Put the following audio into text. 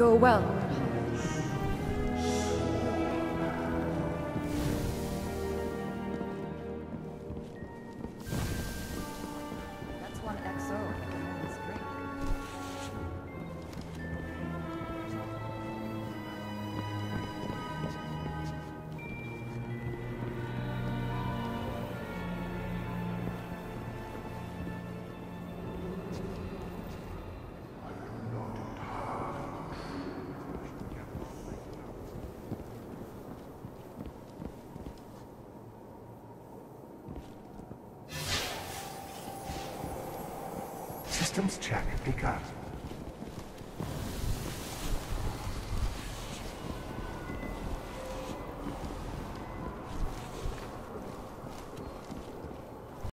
go well. Systems check. Picard.